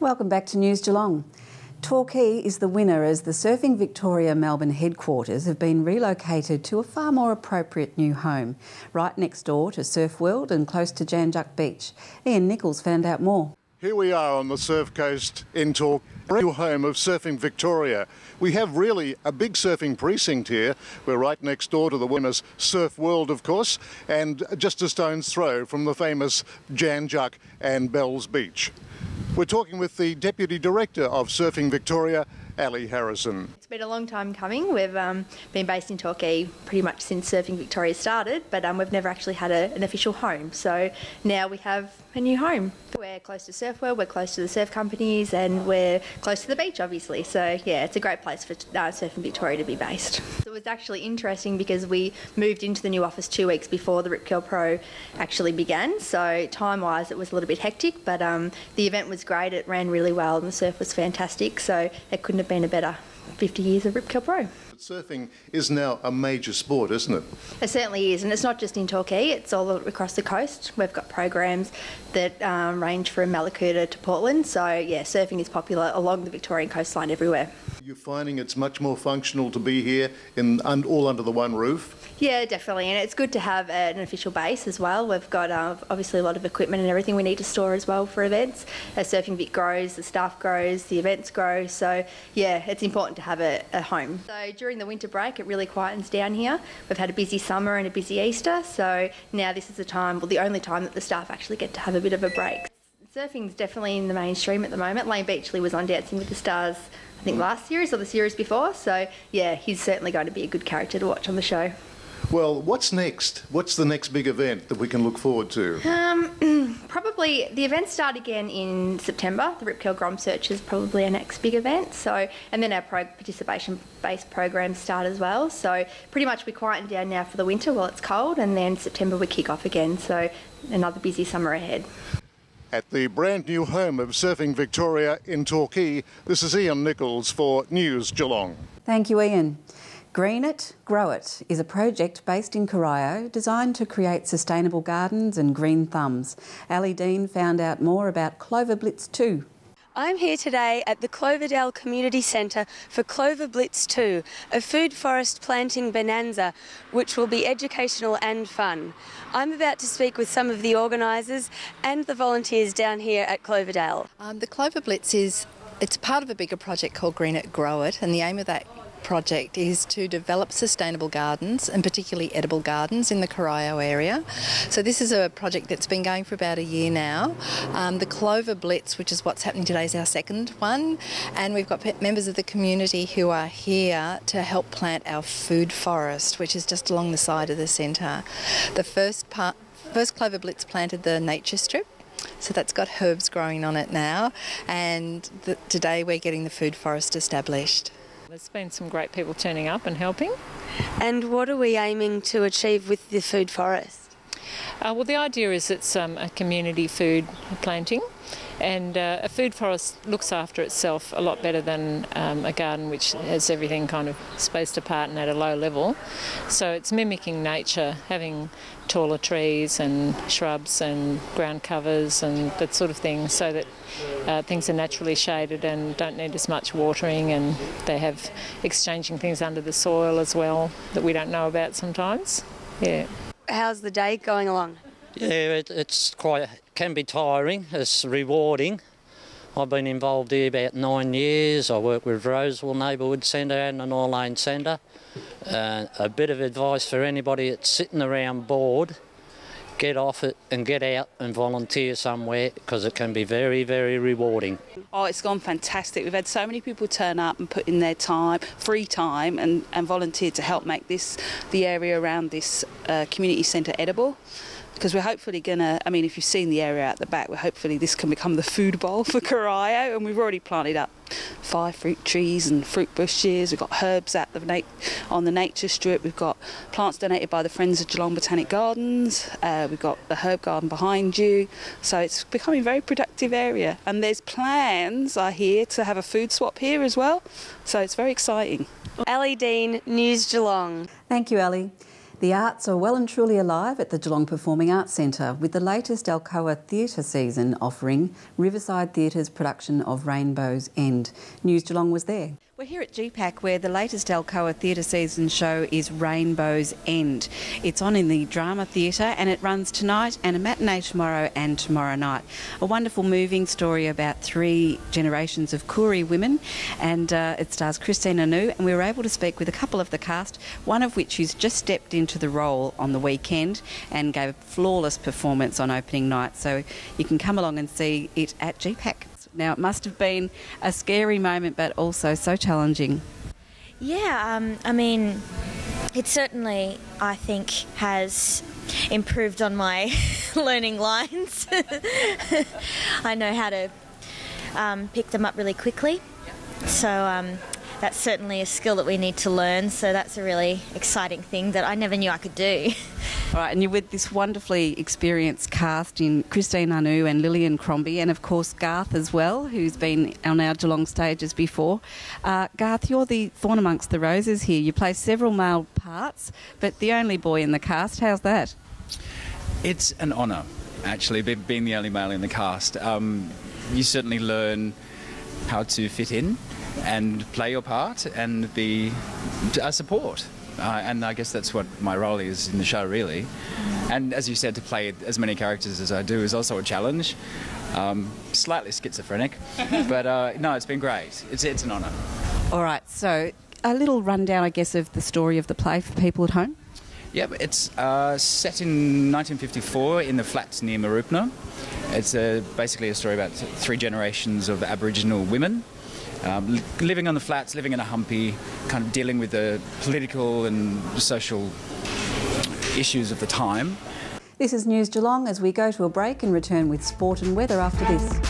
Welcome back to News Geelong. Torquay is the winner as the Surfing Victoria Melbourne headquarters have been relocated to a far more appropriate new home, right next door to Surf World and close to Jan Juc Beach. Ian Nichols found out more. Here we are on the surf coast in Torquay, new home of Surfing Victoria. We have really a big surfing precinct here. We're right next door to the winners Surf World, of course, and just a stone's throw from the famous Jan Juc and Bells Beach. We're talking with the Deputy Director of Surfing Victoria, Ali Harrison. Been a long time coming. We've um, been based in Torquay pretty much since Surfing Victoria started, but um, we've never actually had a, an official home. So now we have a new home. We're close to Surf World, we're close to the surf companies, and we're close to the beach, obviously. So yeah, it's a great place for uh, Surfing Victoria to be based. It was actually interesting because we moved into the new office two weeks before the Rip Curl Pro actually began. So time-wise, it was a little bit hectic, but um, the event was great. It ran really well, and the surf was fantastic. So it couldn't have been a better 50 years of Rip Curl Pro. Surfing is now a major sport, isn't it? It certainly is, and it's not just in Torquay, it's all across the coast. We've got programs that um, range from Mallacoota to Portland, so yeah, surfing is popular along the Victorian coastline everywhere. You're finding it's much more functional to be here in all under the one roof? Yeah, definitely, and it's good to have an official base as well. We've got uh, obviously a lot of equipment and everything we need to store as well for events. As Surfing Vic grows, the staff grows, the events grow, so yeah, it's important to have a, a home. So during the winter break, it really quietens down here. We've had a busy summer and a busy Easter, so now this is the time, well, the only time that the staff actually get to have a bit of a break. Surfing's definitely in the mainstream at the moment. Layne Beachley was on Dancing with the Stars, I think last series or the series before, so yeah, he's certainly going to be a good character to watch on the show. Well, what's next? What's the next big event that we can look forward to? Um, probably the events start again in September. The Rip Curl Grom Search is probably our next big event. So, and then our pro participation-based programs start as well. So, pretty much we quieten down now for the winter while it's cold, and then September we kick off again. So, another busy summer ahead. At the brand new home of Surfing Victoria in Torquay, this is Ian Nichols for News Geelong. Thank you, Ian. Green It, Grow It is a project based in Corio designed to create sustainable gardens and green thumbs. Ali Dean found out more about Clover Blitz 2. I'm here today at the Cloverdale Community Centre for Clover Blitz 2, a food forest planting bonanza which will be educational and fun. I'm about to speak with some of the organisers and the volunteers down here at Cloverdale. Um, the Clover Blitz is it's part of a bigger project called Green It, Grow It, and the aim of that project is to develop sustainable gardens and particularly edible gardens in the Corio area. So this is a project that's been going for about a year now. Um, the Clover Blitz, which is what's happening today, is our second one, and we've got members of the community who are here to help plant our food forest, which is just along the side of the centre. The first part, first Clover Blitz planted the nature strip. So that's got herbs growing on it now, and the, today we're getting the food forest established. There's been some great people turning up and helping. And what are we aiming to achieve with the food forest? Uh, well, the idea is it's um, a community food planting, and uh, a food forest looks after itself a lot better than um, a garden which has everything kind of spaced apart and at a low level. So it's mimicking nature, having taller trees and shrubs and ground covers and that sort of thing so that uh, things are naturally shaded and don't need as much watering and they have exchanging things under the soil as well that we don't know about sometimes. Yeah. How's the day going along? Yeah, it, it's quite can be tiring. It's rewarding. I've been involved here about nine years. I work with Rosewall Neighbourhood Centre and the Norlane Centre. Uh, a bit of advice for anybody that's sitting around bored, get off it and get out and volunteer somewhere because it can be very, very rewarding. Oh, it's gone fantastic. We've had so many people turn up and put in their time, free time, and, and volunteer to help make this the area around this uh, community centre edible because we're hopefully going to, I mean, if you've seen the area at the back, we're hopefully this can become the food bowl for Corio, and we've already planted up five fruit trees and fruit bushes. We've got herbs at the on the nature strip. We've got plants donated by the Friends of Geelong Botanic Gardens. Uh, we've got the herb garden behind you. So it's becoming a very productive area. And there's plans, I hear, to have a food swap here as well. So it's very exciting. Ali Dean, News Geelong. Thank you, Ali. The arts are well and truly alive at the Geelong Performing Arts Centre with the latest Alcoa Theatre season offering Riverside Theatre's production of Rainbow's End. News Geelong was there. We're here at GPAC where the latest Alcoa Theatre season show is Rainbow's End. It's on in the Drama Theatre and it runs tonight and a matinee tomorrow and tomorrow night. A wonderful moving story about three generations of Koori women and uh, it stars Christine Anu and we were able to speak with a couple of the cast, one of which who's just stepped into the role on the weekend and gave a flawless performance on opening night. So you can come along and see it at GPAC. Now, it must have been a scary moment, but also so challenging. Yeah, um, I mean, it certainly, I think, has improved on my learning lines. I know how to um, pick them up really quickly. So, um, that's certainly a skill that we need to learn. So that's a really exciting thing that I never knew I could do. All right, and you're with this wonderfully experienced cast in Christine Anu and Lillian Crombie, and of course Garth as well, who's been on our Geelong stages before. Uh, Garth, you're the thorn amongst the roses here. You play several male parts, but the only boy in the cast. How's that? It's an honour, actually, being the only male in the cast. Um, you certainly learn how to fit in and play your part and be a support. Uh, and I guess that's what my role is in the show, really. And as you said, to play as many characters as I do is also a challenge. Um, slightly schizophrenic, but uh, no, it's been great. It's, it's an honour. All right, so a little rundown, I guess, of the story of the play for people at home. Yep, it's uh, set in 1954 in the flats near Mooroopna. It's a, basically a story about three generations of Aboriginal women um, living on the flats, living in a humpy, kind of dealing with the political and social issues of the time. This is News Geelong as we go to a break and return with sport and weather after this.